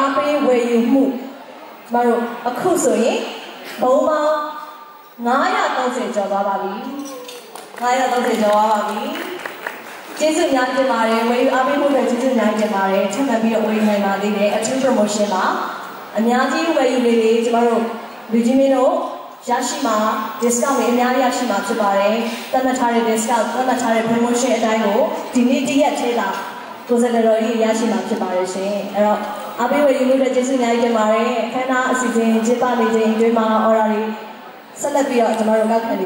အားပေးဝယ်ယူမှုကျမတို့အခုဆိုရင်ဘုံပေါင်း930ကျော်သွားပါပြီ930ကျော်သွားပါပြီကျေးဇူးများတင်ပါတယ်ဝယ်ယူအားပေးဖို့အတွက်ကျေးဇူးများတင်ပါတယ်ထပ်မံပြီးတော့ဝယ်ယူနိုင်ပါသေးတယ်အထူး promotion ပါအများကြီးဝယ်ယူလေးတွေကျမတို့လူကြီးမင်းတို့ရရှိမှာ discount တွေအများကြီးရရှိမှာဖြစ်ပါတယ်။သတ်မှတ်ထားတဲ့ discount သတ်မှတ်ထားတဲ့ promotion အတိုင်းကိုဒီနေ့တရက်ထဲကကိုယ်စားလှယ်တော်ကြီးရရှိမှာဖြစ်ပါတယ်ရှင်။အဲ့တော့ အပေးဝေယူလို့တဲ့ကျေးဇူးအများကြီးတင်ပါတယ်။ခန္ဓာအစီအစဉ်ကျင်းပနေချိန်အတွင်းမှာ order တွေဆက်လက်ပြီးတော့ကျွန်တော်တို့ကောက်ခံနေ